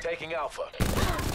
Taking Alpha.